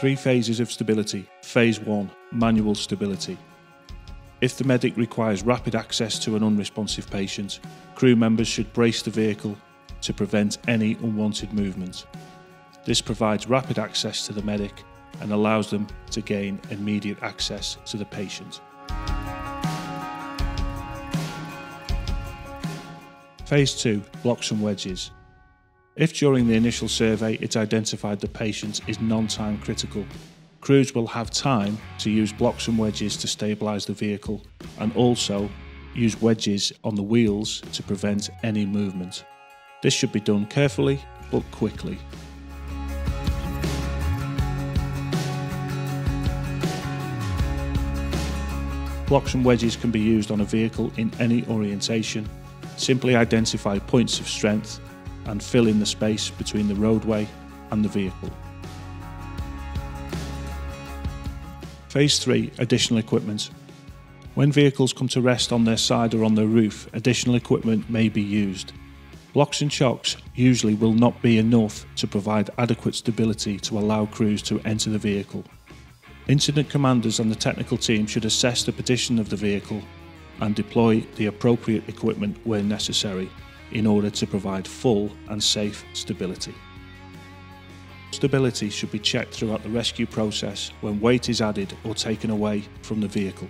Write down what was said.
Three phases of stability. Phase 1 Manual stability. If the medic requires rapid access to an unresponsive patient, crew members should brace the vehicle to prevent any unwanted movement. This provides rapid access to the medic and allows them to gain immediate access to the patient. Phase 2 Blocks and wedges. If during the initial survey it's identified the patient is non time critical, crews will have time to use blocks and wedges to stabilise the vehicle and also use wedges on the wheels to prevent any movement. This should be done carefully but quickly. Blocks and wedges can be used on a vehicle in any orientation. Simply identify points of strength and fill in the space between the roadway and the vehicle. Phase 3 Additional equipment. When vehicles come to rest on their side or on their roof, additional equipment may be used. Blocks and chocks usually will not be enough to provide adequate stability to allow crews to enter the vehicle. Incident commanders and the technical team should assess the position of the vehicle and deploy the appropriate equipment where necessary in order to provide full and safe stability. Stability should be checked throughout the rescue process when weight is added or taken away from the vehicle.